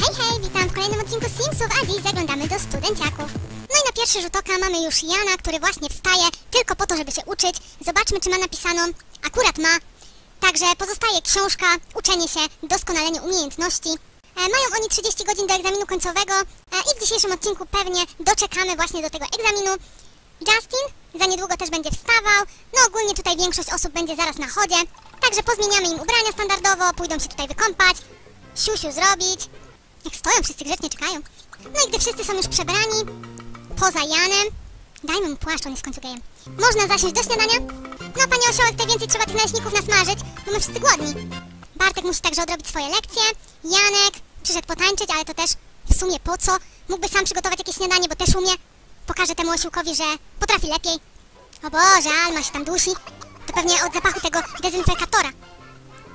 Hej, hej, witam w kolejnym odcinku Simsów, a dziś zaglądamy do studenciaków. No i na pierwszy rzut oka mamy już Jana, który właśnie wstaje tylko po to, żeby się uczyć. Zobaczmy, czy ma napisaną. Akurat ma. Także pozostaje książka, uczenie się, doskonalenie umiejętności. E, mają oni 30 godzin do egzaminu końcowego e, i w dzisiejszym odcinku pewnie doczekamy właśnie do tego egzaminu. Justin za niedługo też będzie wstawał. No ogólnie tutaj większość osób będzie zaraz na chodzie. Także pozmieniamy im ubrania standardowo, pójdą się tutaj wykąpać, siusiu zrobić. Jak stoją, wszyscy grzecznie czekają. No i gdy wszyscy są już przebrani, poza Janem, dajmy mu płaszcz, on jest w końcu gejem. Można zasiąść do śniadania? No panie osiołek, tutaj więcej trzeba tych naleśników nasmażyć, bo my wszyscy głodni. Bartek musi także odrobić swoje lekcje. Janek przyszedł potańczyć, ale to też w sumie po co? Mógłby sam przygotować jakieś śniadanie, bo też umie. Pokażę temu osiłkowi, że potrafi lepiej. O Boże, Alma się tam dusi. To pewnie od zapachu tego dezynfekatora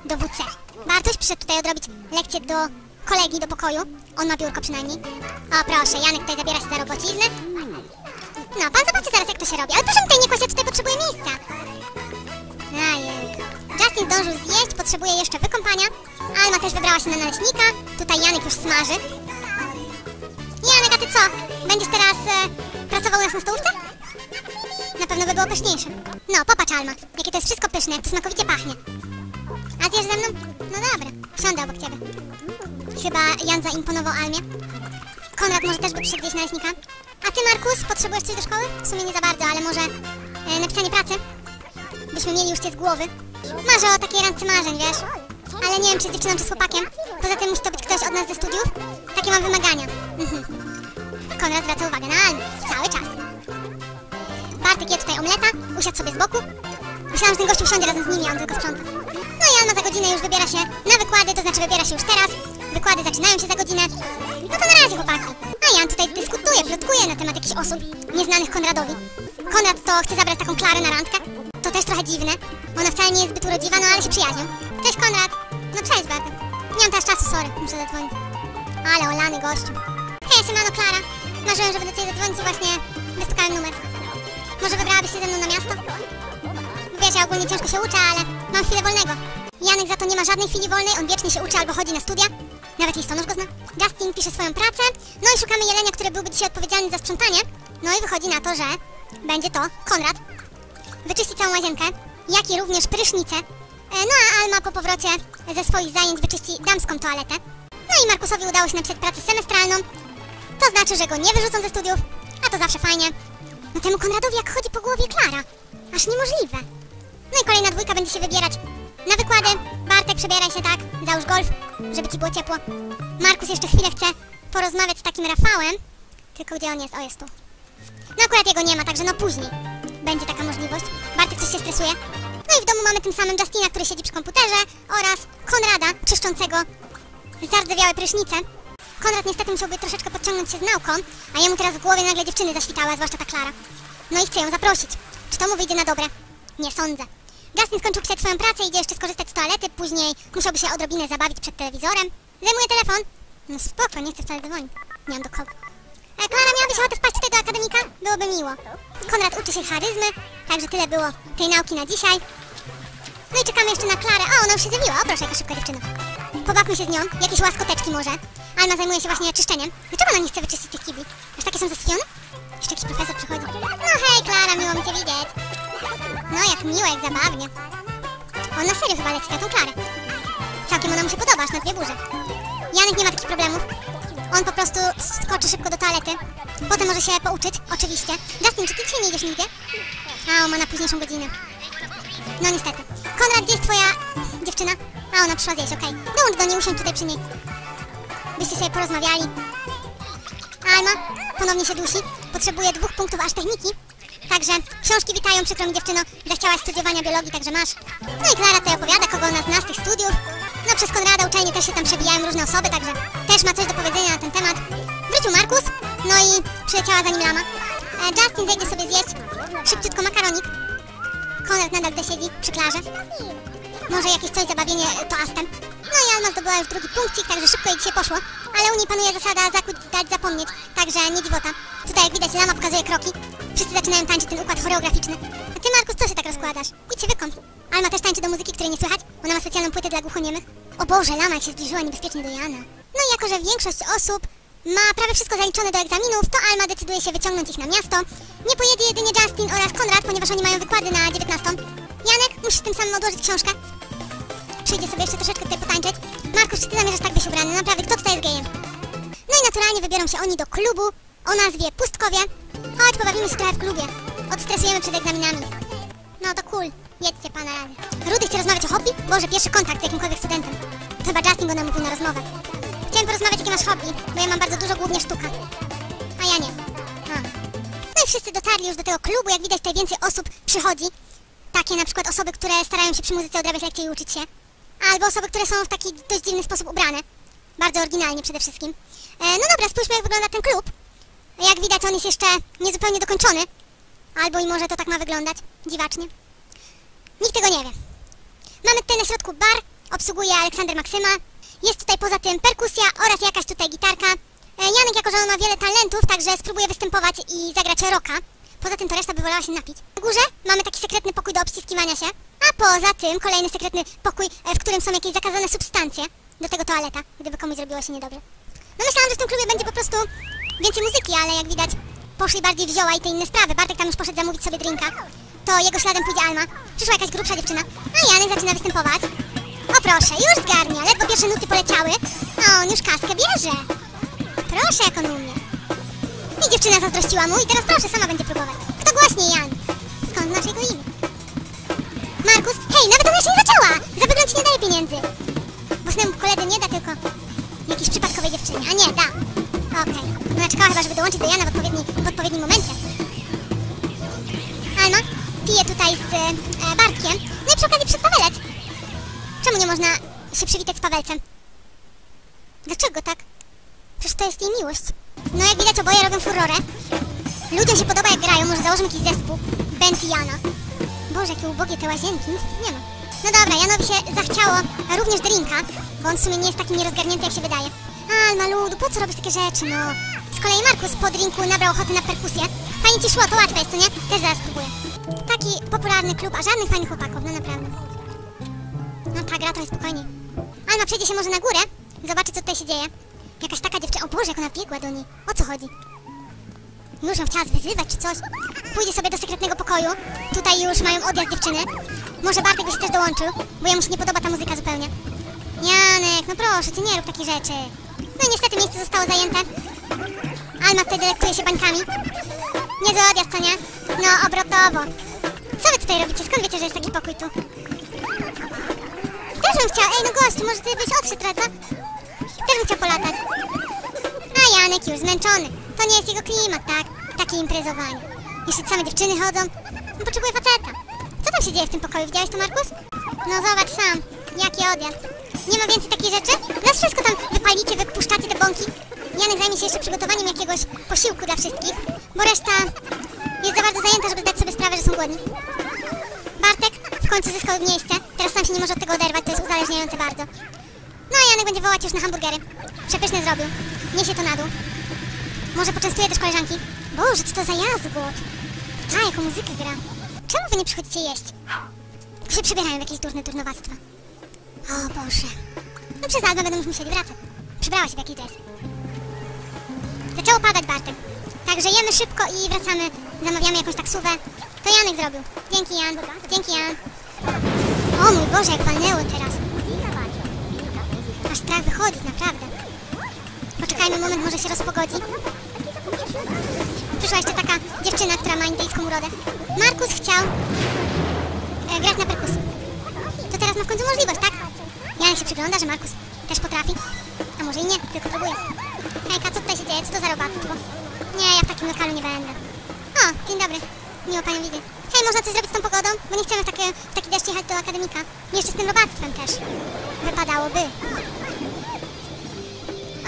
do WC. Bartuś przyszedł tutaj odrobić lekcję do kolegi do pokoju. On ma biurko przynajmniej. O proszę, Janek tutaj zabiera się za robocizny. No, pan zobaczy zaraz jak to się robi. Ale proszę mi tutaj nie kłaść, ja tutaj potrzebuję miejsca. A Jezu. Justin zdążył zjeść, potrzebuje jeszcze wykąpania. Alma też wybrała się na naleśnika. Tutaj Janek już smaży. Janek, a ty co? Będziesz teraz e, pracował u nas na stołówce? Na pewno by było pyszniejsze. No, popatrz Alma, jakie to jest wszystko pyszne, jak to smakowicie pachnie. A zjesz ze mną? No dobra, siądę obok ciebie. Chyba Jan zaimponował Almie. Konrad może też by przyszedł gdzieś naleśnika. A ty, Markus, potrzebujesz coś do szkoły? W sumie nie za bardzo, ale może e, napisanie pracy? Byśmy mieli już cię z głowy. Marzę o takiej randce marzeń, wiesz? Ale nie wiem, czy z dziewczyną, czy z chłopakiem. Poza tym musi to być ktoś od nas ze studiów. Takie mam wymagania. Mhm. Konrad zwraca uwagę na Almę. Cały czas. Bartek je tutaj omleta, usiadł sobie z boku. Myślałam, że ten gościu usiądzie razem z nimi, a on tylko sprząta. No i Alma za godzinę już wybiera się na wykłady, to znaczy wybiera się już teraz. Wykłady zaczynają się za godzinę. No to na razie, chłopaki. A Jan tutaj dyskutuje, plotkuje na temat jakichś osób nieznanych Konradowi. Konrad to chce zabrać taką Klarę na randkę. To też trochę dziwne. Ona wcale nie jest zbyt urodziwa, no ale się przyjaźnią. Cześć, Konrad. No cześć, Bartek. Nie mam teraz czasu, sorry, muszę zadzwonić. Ale olany gościu. Hej, siemano, Klara. Marzyłem, żeby do ciebie zadzwonić i właśnie wystukałem numer. Może wybrałabyś się ze mną na miasto? Wiesz, ja ogólnie ciężko się uczę, ale mam chwilę wolnego. Janek za to nie ma żadnej chwili wolnej, on wiecznie się uczy albo chodzi na studia. Nawet listonosz go zna. Justin pisze swoją pracę, no i szukamy Jelenia, który byłby dzisiaj odpowiedzialny za sprzątanie. No i wychodzi na to, że będzie to Konrad. Wyczyści całą łazienkę, jak i również prysznicę. E, No a Alma po powrocie ze swoich zajęć wyczyści damską toaletę. No i Markusowi udało się napisać pracę semestralną. To znaczy, że go nie wyrzucą ze studiów, a to zawsze fajnie. No temu Konradowi jak chodzi po głowie Klara. Aż niemożliwe. No i kolejna dwójka będzie się wybierać na wykłady. Bartek, przebieraj się tak, załóż golf, żeby ci było ciepło. Markus jeszcze chwilę chce porozmawiać z takim Rafałem. Tylko gdzie on jest? O, jest tu. No akurat jego nie ma, także no później będzie taka możliwość. Bartek coś się stresuje. No i w domu mamy tym samym Justina, który siedzi przy komputerze oraz Konrada, czyszczącego zardzewiałe prysznice. Konrad niestety musiałby troszeczkę podciągnąć się z nauką, a jemu teraz w głowie nagle dziewczyny zaświtały, a zwłaszcza ta Klara. No i chcę ją zaprosić. Czy to mu wyjdzie na dobre? Nie sądzę. Justin skończył pisać swoją pracę, idzie jeszcze skorzystać z toalety, później musiałby się odrobinę zabawić przed telewizorem. Zajmuje telefon. No spoko, nie chcę wcale dzwonić. Nie mam do kogo. E, Klara, miałabyś ochotę wpaść tutaj do akademika? Byłoby miło. Konrad uczy się charyzmy, także tyle było tej nauki na dzisiaj. No i czekamy jeszcze na Klarę. O, ona już się zjawiła. O, proszę, jaka szybka dziewczyna. Pobawmy się z nią. Jakieś łaskoteczki może. Alma zajmuje się właśnie czyszczeniem. Dlaczego ona nie chce wyczyścić tych kibli? Aż takie są zasyfione? Jeszcze jakiś profesor jak miło, jak zabawnie. On na serio chyba leci tą Klarę. Całkiem ona mu się podoba, aż na dwie burze. Janek nie ma takich problemów. On po prostu skoczy szybko do toalety. Potem może się pouczyć, oczywiście. Justin, czy ty dzisiaj nie idziesz nigdzie? A, on ma na późniejszą godzinę. No niestety. Konrad, gdzie jest twoja dziewczyna? A, ona przyszła zjeść, okej. Dołącz do niej, usiądź tutaj przy niej. Byście sobie porozmawiali. Alma ponownie się dusi. Potrzebuje dwóch punktów aż techniki. Także książki witają, przykro mi dziewczyno. Zachciałaś studiowania biologii, także masz. No i Klara tutaj opowiada, kogo ona zna z tych studiów. No przez Konrada uczelnie też się tam przebijają różne osoby, także też ma coś do powiedzenia na ten temat. Wrócił Markus, no i przyleciała za nim lama. E, Justin zejdzie sobie zjeść szybciutko makaronik. Konrad nadal gdzie siedzi przy klarze. Może jakieś coś zabawienie e, toastem. No i Alma zdobyła już drugi punkcik, także szybko jej dzisiaj poszło. Ale u niej panuje zasada zakuć, dać, zapomnieć, także nie dziwota. Tutaj jak widać lama pokazuje kroki. Wszyscy zaczynają tańczyć ten układ choreograficzny. A ty Markus, co się tak rozkładasz? Idź się wykąp. Alma też tańczy do muzyki, której nie słychać. Ona ma specjalną płytę dla głuchoniemych. O Boże, lama jak się zbliżyła niebezpiecznie do Jana. No i jako, że większość osób ma prawie wszystko zaliczone do egzaminów, to Alma decyduje się wyciągnąć ich na miasto. Nie pojedzie jedynie Justin oraz Konrad, ponieważ oni mają wykłady na 19. Janek, musisz tym samym odłożyć książkę. Przyjdzie sobie jeszcze troszeczkę tutaj potańczyć. Markus, czy ty zamierzasz tak być ubrany? Naprawdę, kto tutaj jest gejem? No i naturalnie wybiorą się oni do klubu o nazwie Pustkowie. Chodź, pobawimy się trochę w klubie. Odstresujemy przed egzaminami. No to cool. Jedźcie, pana rady. Rudy chce rozmawiać o hobby? Boże, pierwszy kontakt z jakimkolwiek studentem. To chyba Justin go namówił na rozmowę. Chciałem porozmawiać, jakie masz hobby, bo ja mam bardzo dużo, głównie sztuka. A ja nie. A. No i wszyscy dotarli już do tego klubu. Jak widać, tutaj więcej osób przychodzi. Takie na przykład osoby, które starają się przy muzyce odrabiać lekcje i uczyć się. Albo osoby, które są w taki dość dziwny sposób ubrane. Bardzo oryginalnie przede wszystkim. E, no dobra, spójrzmy, jak wygląda ten klub. Jak widać, on jest jeszcze niezupełnie dokończony. Albo i może to tak ma wyglądać. Dziwacznie. Nikt tego nie wie. Mamy tutaj na środku bar, obsługuje Aleksander Maksyma. Jest tutaj poza tym perkusja oraz jakaś tutaj gitarka. E, Janek, jako że on ma wiele talentów, także spróbuje występować i zagrać rocka. Poza tym to reszta by wolała się napić. Na górze mamy taki sekretny pokój do obściskiwania się, a poza tym kolejny sekretny pokój, e, w którym są jakieś zakazane substancje. Do tego toaleta, gdyby komuś zrobiło się niedobrze. No myślałam, że w tym klubie będzie po prostu więcej muzyki, ale jak widać poszli bardziej w zioła i te inne sprawy. Bartek tam już poszedł zamówić sobie drinka. To jego śladem pójdzie Alma. Przyszła jakaś grubsza dziewczyna, a Janek zaczyna występować. O proszę, już zgarnia, ledwo pierwsze nuty poleciały, a on już kaskę bierze. Proszę, jak on umie. I dziewczyna zazdrościła mu i teraz proszę, sama będzie próbować. Kto głośniej, Jan? Skąd znasz jego imię? Markus, hej, nawet ona jeszcze nie zaczęła! Za wygląd ci nie daje pieniędzy. Własnemu koledze nie da, tylko jakiejś przypadkowej dziewczynie. A nie, da. Okej. Ona czekała chyba, żeby dołączyć do Jana w, odpowiedni, w odpowiednim momencie. Alma pije tutaj z e, Bartkiem. No i przy okazji przed Pawelec. Czemu nie można się przywitać z Pawelcem? Dlaczego tak? Przecież to jest jej miłość. No jak widać oboje robią furorę. Ludziom się podoba jak grają, może założymy jakiś zespół. Bent i Jana. Boże, jakie ubogie te łazienki, nic nie ma. No dobra, Janowi się zachciało również drinka, bo on w sumie nie jest taki nierozgarnięty jak się wydaje. Alma, ludu, po co robisz takie rzeczy, no? Z kolei Markus po drinku nabrał ochoty na perkusję. Fajnie ci szło, to łatwe jest, co nie? Też zaraz spróbuję. Taki popularny klub, a żadnych fajnych chłopaków, no naprawdę. No ta gra trochę spokojniej. Alma przejdzie się może na górę, zobaczy co tutaj się dzieje. Jakaś taka dziewczyna, o Boże, jak ona biegła do niej. O co chodzi? Już ją chciała zwyzywać czy coś. Pójdzie sobie do sekretnego pokoju. Tutaj już mają odjazd dziewczyny. Może Bartek by się też dołączył, bo jemu się nie podoba ta muzyka zupełnie. Janek, no proszę cię, nie rób takich rzeczy. No i niestety miejsce zostało zajęte. Alma tutaj delektuje się bańkami. Niezły odjazd, co nie? No, obrotowo. Co wy tutaj robicie? Skąd wiecie, że jest taki pokój tu? Też bym chciał. Ej, no gościu, może ty byś odszedł, co? Też bym chciał polatać. A Janek już zmęczony. To nie jest jego klimat, tak? Takie imprezowanie. Jeszcze same dziewczyny chodzą. On potrzebuje faceta. Co tam się dzieje w tym pokoju? Widziałeś to, Markus? No zobacz sam. Jaki odjazd. Nie ma więcej takiej rzeczy? Nas wszystko tam wypalicie, wypuszczacie te bąki. Janek zajmie się jeszcze przygotowaniem jakiegoś posiłku dla wszystkich, bo reszta jest za bardzo zajęta, żeby zdać sobie sprawę, że są głodni. Bartek w końcu zyskał miejsce. Teraz sam się nie może od tego oderwać, to jest uzależniające bardzo. No a Janek będzie wołać już na hamburgery. Przepyszne zrobił. Niesie to na dół. Może poczęstuje też koleżanki. Boże, co to za jazgot. Ta, jaką muzykę gra. Czemu wy nie przychodzicie jeść? Tylko się przybierają w jakieś durne durnowactwa. O Boże. No przez album będą już musieli wracać. Przybrała się w jakiś dres. Zaczęło padać, Bartek. Także jemy szybko i wracamy. Zamawiamy jakąś taksówę. To Janek zrobił. Dzięki, Jan. Dzięki, Jan. O mój Boże, jak walnęło teraz. Aż strach wychodzić, naprawdę. Poczekajmy moment, może się rozpogodzi. Przyszła jeszcze taka dziewczyna, która ma indyjską urodę. Markus chciał e, grać na perkusji. To teraz ma w końcu możliwość, tak? Janek się przygląda, że Markus też potrafi. A może i nie, tylko próbuje. Hejka, co tutaj się dzieje? Co to za robactwo? Nie, ja w takim lokalu nie będę. O, dzień dobry. Miło Panią widzieć. Hej, można coś zrobić z tą pogodą? Bo nie chcemy w, takie, w taki deszcz jechać do akademika. Jeszcze z tym robactwem też. Wypadałoby.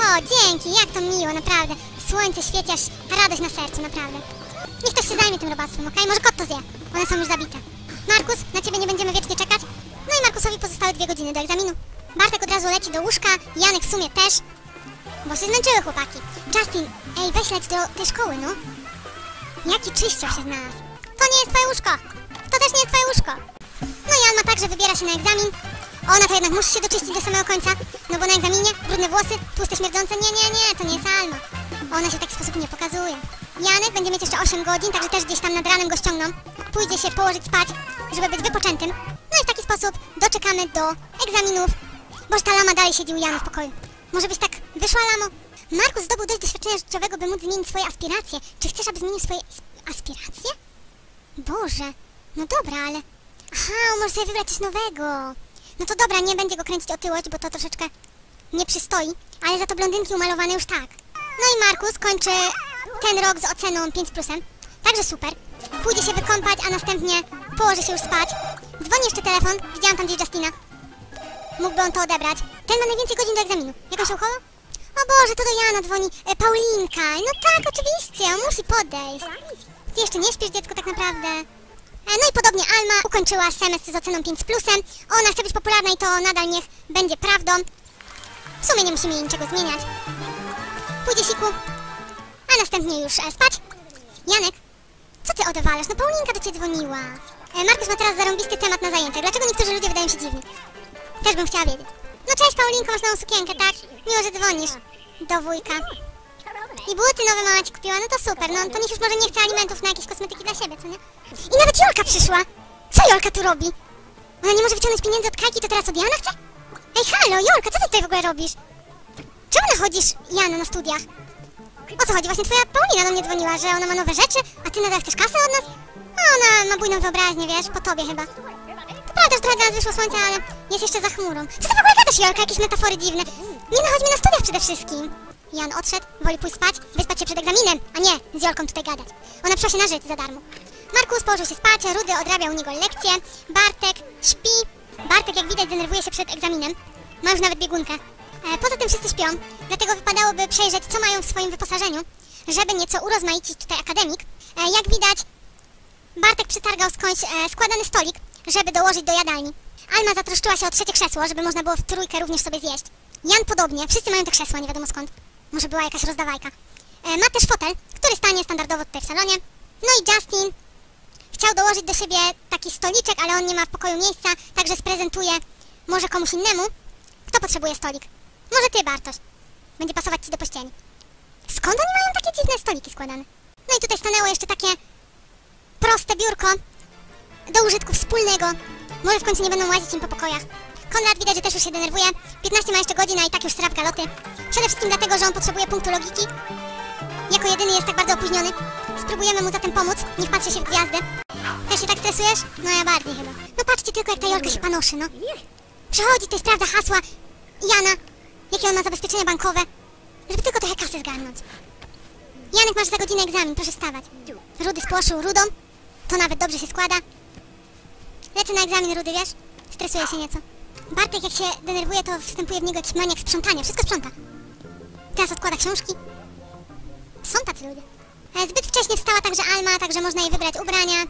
O, dzięki, jak to miło, naprawdę. Słońce świeci, aż radość na sercu, naprawdę. Niech ktoś się zajmie tym robactwem, okej? Może kot to zje. One są już zabite. Markus, na ciebie nie będziemy wiecznie czekać. Markusowi pozostały dwie godziny do egzaminu. Bartek od razu leci do łóżka, Janek w sumie też. Bo się zmęczyły chłopaki. Justin, ej, weź leć do tej szkoły, no. Jaki czyścior się znalazł. To nie jest twoje łóżko. To też nie jest twoje łóżko. No i Alma także wybiera się na egzamin. Ona to jednak musi się doczyścić do samego końca, no bo na egzaminie brudne włosy, tłuste śmierdzące, nie, nie, nie, to nie jest Alma. Ona się w taki sposób nie pokazuje. Janek będzie mieć jeszcze 8 godzin, także też gdzieś tam nad ranem go ściągną. Pójdzie się położyć spać, żeby być wypoczętym. Sposób doczekamy do egzaminów. Boże, ta lama dalej siedzi u Jana w pokoju. Może byś tak wyszła, lamo? Markus zdobył dość doświadczenia życiowego, by móc zmienić swoje aspiracje. Czy chcesz, aby zmienił swoje aspiracje? Boże, no dobra, ale... Aha, może sobie wybrać coś nowego. No to dobra, nie będzie go kręcić otyłość, bo to troszeczkę nie przystoi, ale za to blondynki umalowane już tak. No i Markus kończy ten rok z oceną 5 plusem, także super. Pójdzie się wykąpać, a następnie położy się już spać. Dzwoni jeszcze telefon, widziałam tam gdzieś Justina. Mógłby on to odebrać. Ten ma najwięcej godzin do egzaminu. Jak on się uchował? O Boże, to do Jana dzwoni e, Paulinka. No tak, oczywiście, on musi podejść. Ty jeszcze nie śpisz, dziecko, tak naprawdę. E, No i podobnie Alma ukończyła semestr z oceną 5 plusem. Ona chce być popularna i to nadal niech będzie prawdą. W sumie nie musimy jej niczego zmieniać. Pójdzie siku, a następnie już e, spać. Janek, co ty odwalasz? No Paulinka do ciebie dzwoniła. E, Markus ma teraz zarąbisty temat na zajęciach. Dlaczego niektórzy ludzie wydają się dziwni? Też bym chciała wiedzieć. No cześć Paulinko, masz nową sukienkę, tak? Miło, że dzwonisz. Do wujka. I buty nowe mama ci kupiła, no to super. No to niech już może nie chce alimentów na jakieś kosmetyki dla siebie, co nie? I nawet Jolka przyszła. Co Jolka tu robi? Ona nie może wyciągnąć pieniędzy od Kajki, to teraz od Jana chce? Ej, halo, Jolka, co ty tutaj w ogóle robisz? Czemu nachodzisz Jana na studiach? O co chodzi? Właśnie twoja Paulina do mnie dzwoniła, że ona ma nowe rzeczy, a ty nadal chcesz kasę od nas? A ona ma bujną wyobraźnię, wiesz, po tobie chyba. To prawda, że trochę dla nas wyszło słońce, ale jest jeszcze za chmurą. Co ty w ogóle gadasz, Jolka? Jakieś metafory dziwne. Nie nachodź mi na studiach przede wszystkim. Jan odszedł, woli pójść spać, wyspać się przed egzaminem, a nie z Jolką tutaj gadać. Ona przyszła się na żyć za darmo. Markus położył się spać, Rudy odrabiał u niego lekcje, Bartek śpi. Bartek, jak widać, denerwuje się przed egzaminem. Ma już nawet biegunkę. E, poza tym wszyscy śpią, dlatego wypadałoby przejrzeć, co mają w swoim wyposażeniu, żeby nieco urozmaicić tutaj akademik. E, jak widać, Bartek przytargał skądś e, składany stolik, żeby dołożyć do jadalni. Alma zatroszczyła się o trzecie krzesło, żeby można było w trójkę również sobie zjeść. Jan podobnie, wszyscy mają te krzesła, nie wiadomo skąd. Może była jakaś rozdawajka. E, ma też fotel, który stanie standardowo tutaj w salonie. No i Justin chciał dołożyć do siebie taki stoliczek, ale on nie ma w pokoju miejsca, także sprezentuje może komuś innemu. Kto potrzebuje stolik? Może ty, Bartoś. Będzie pasować ci do pościeli. Skąd oni mają takie dziwne stoliki składane? No i tutaj stanęło jeszcze takie proste biurko do użytku wspólnego. Może w końcu nie będą łazić im po pokojach. Konrad widać, że też już się denerwuje. 15 ma jeszcze godzin, a i tak już stra w galoty. Przede wszystkim dlatego, że on potrzebuje punktu logiki. Jako jedyny jest tak bardzo opóźniony. Spróbujemy mu zatem pomóc. Niech patrzy się w gwiazdy. Też się tak stresujesz? No ja bardziej chyba. No patrzcie tylko, jak ta Jolka się panoszy, no. Przychodzi, tutaj sprawdza hasła Jana, jakie on ma zabezpieczenia bankowe, żeby tylko trochę kasy zgarnąć. Janek, masz za godzinę egzamin, proszę wstawać. Rudy spłoszył rudą, to nawet dobrze się składa. Lecę na egzamin, Rudy, wiesz? Stresuje się nieco. Bartek, jak się denerwuje, to wstępuje w niego jakiś maniak sprzątania. Wszystko sprząta. Teraz odkłada książki. Są tacy ludzie. E, Zbyt wcześnie wstała także Alma, także można jej wybrać ubrania.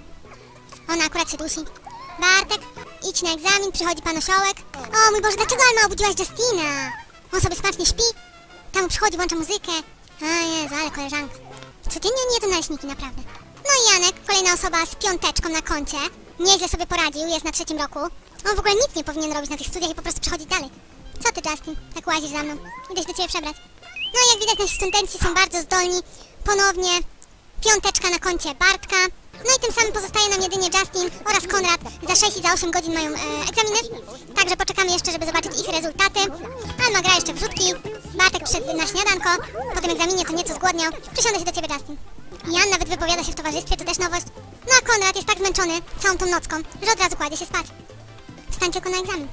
Ona akurat się dusi. Bartek, idź na egzamin, przychodzi pan osiołek. O mój Boże, dlaczego Alma obudziłaś Justina? On sobie smacznie śpi. Tam przychodzi, włącza muzykę. A Jezu, ale koleżanka. Codziennie nie to naleśniki, naprawdę. Janek, kolejna osoba z piąteczką na koncie. Nieźle sobie poradził, jest na trzecim roku. On w ogóle nic nie powinien robić na tych studiach i po prostu przechodzić dalej. Co ty, Justin? Tak łazisz za mną. Idę się do ciebie przebrać. No i jak widać, nasi studenci są bardzo zdolni. Ponownie piąteczka na koncie Bartka. No i tym samym pozostaje nam jedynie Justin oraz Konrad. Za 6 i za 8 godzin mają e, egzaminy. Także poczekamy jeszcze, żeby zobaczyć ich rezultaty. Alma gra jeszcze w rzutki. Bartek przyszedł na śniadanko. Po tym egzaminie to nieco zgłodniał. Przysiądę się do ciebie, Justin. Jan nawet wypowiada się w towarzystwie, to też nowość. No a Konrad jest tak zmęczony całą tą nocką, że od razu kładzie się spać. Stań tylko na egzamin.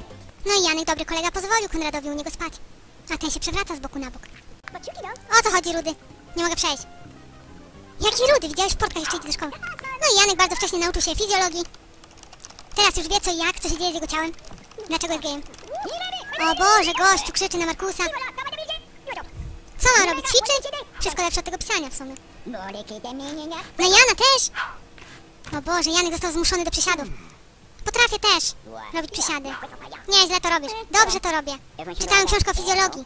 No i Janek, dobry kolega, pozwolił Konradowi u niego spać. A ten się przewraca z boku na bok. O co chodzi, Rudy? Nie mogę przejść. Jaki Rudy? Widziałeś w portkach jeszcze idzie do szkoły. No i Janek bardzo wcześnie nauczył się fizjologii. Teraz już wie co i jak, co się dzieje z jego ciałem. Dlaczego jest gejem. O Boże, gościu krzyczy na Markusa. Co mam robić? Ćwiczyć? Wszystko lepsze od tego pisania w sumie. Na Jana też! O Boże, Janek został zmuszony do przysiadów. Potrafię też robić przysiady. Nieźle to robisz. Dobrze to robię. Czytałem książkę o fizjologii.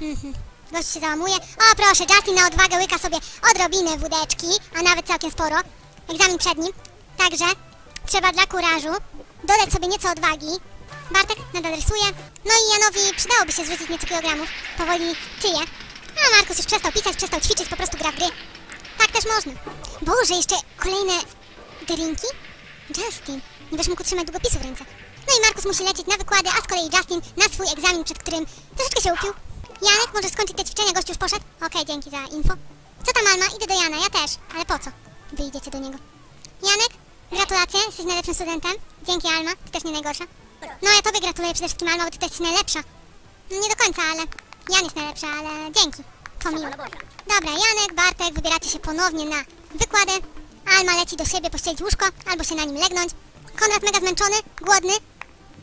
Mhm. Gość się załamuje. O proszę, Justin na odwagę łyka sobie odrobinę wódeczki, a nawet całkiem sporo. Egzamin przed nim. Także trzeba dla kurażu dodać sobie nieco odwagi Bartek nadal rysuje. No i Janowi przydałoby się zrzucić nieco kilogramów. Powoli tyje. A Markus już przestał pisać, przestał ćwiczyć, po prostu gra w gry. Tak też można. Boże, jeszcze kolejne drinki? Justin, nie będziesz mógł trzymać długopisu w ręce. No i Markus musi lecieć na wykłady, a z kolei Justin na swój egzamin, przed którym troszeczkę się upił. Janek, możesz skończyć te ćwiczenia, gość już poszedł? Okej, dzięki za info. Co tam Alma? Idę do Jana, ja też. Ale po co? Wyjdziecie do niego. Janek, gratulacje, jesteś najlepszym studentem. Dzięki Alma, ty też nie najgorsza. No ja tobie gratuluję przede wszystkim Alma, bo ty też jesteś najlepsza. No nie do końca, ale Jan jest najlepszy, ale dzięki. Dobra, Janek, Bartek, wybieracie się ponownie na wykłady. Alma leci do siebie pościelić łóżko, albo się na nim legnąć. Konrad mega zmęczony, głodny.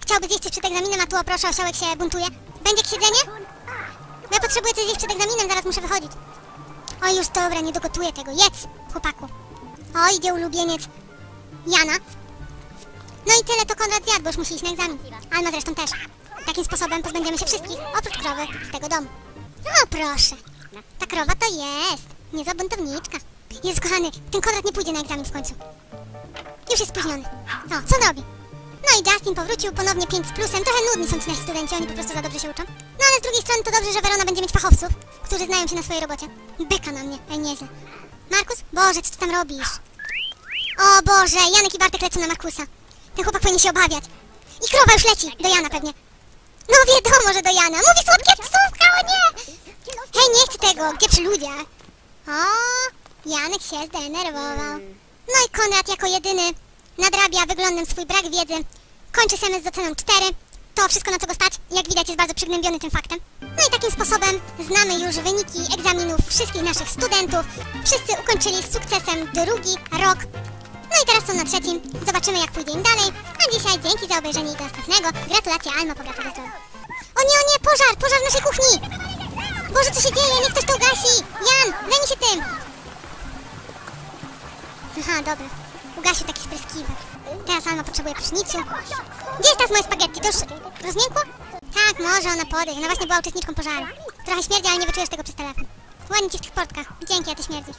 Chciałby zjeść coś przed egzaminem, a tu o proszę, osiołek się buntuje. Będzie jakieś jedzenie? Bo ja potrzebuję coś zjeść przed egzaminem, zaraz muszę wychodzić. Oj, już dobra, nie dogotuję tego. Jedz, chłopaku. O, idzie ulubieniec Jana. No i tyle to Konrad zjadł, bo już musi iść na egzamin. Alma zresztą też. Takim sposobem pozbędziemy się wszystkich, oprócz krowy, z tego domu. O, proszę. Ta krowa to jest. Niezła buntowniczka. Jezu, kochany, ten Konrad nie pójdzie na egzamin w końcu. Już jest spóźniony. O, co on robi? No i Justin powrócił, ponownie 5 z plusem. Trochę nudni są ci nasi studenci, oni po prostu za dobrze się uczą. No ale z drugiej strony to dobrze, że Verona będzie mieć fachowców, którzy znają się na swojej robocie. Byka na mnie, ej, nieźle. Markus? Boże, co ty tam robisz? O Boże, Janek i Bartek lecą na Markusa. Ten chłopak powinien się obawiać. I krowa już leci, do Jana pewnie. No wiadomo, że do Jana. Mówi słodkie słówka, o nie! Hej, nie chcę tego, gdzie przy ludziach? O, Janek się zdenerwował. No i Konrad jako jedyny nadrabia wyglądem swój brak wiedzy. Kończy semestr z oceną 4. To wszystko na co go stać, jak widać jest bardzo przygnębiony tym faktem. No i takim sposobem znamy już wyniki egzaminów wszystkich naszych studentów. Wszyscy ukończyli z sukcesem drugi rok. No i teraz są na trzecim. Zobaczymy jak pójdzie im dalej. A dzisiaj dzięki za obejrzenie i do następnego. Gratulacje Alma, zdrowia. O nie, o nie, pożar, pożar w naszej kuchni! Boże, co się dzieje? Niech ktoś to ugasi! Jan, zajmij się tym! Aha, dobra. Ugasił taki spryskiwacz. Teraz Alma potrzebuje prysznicu. Gdzie jest teraz moje spaghetti? To już rozmiękło? Tak, może ona podejść. Ona właśnie była uczestniczką pożaru. Trochę śmierdzi, ale nie wyczujesz tego przez telefon. Ładnie ci w tych portkach. Dzięki, a ty śmierdzi.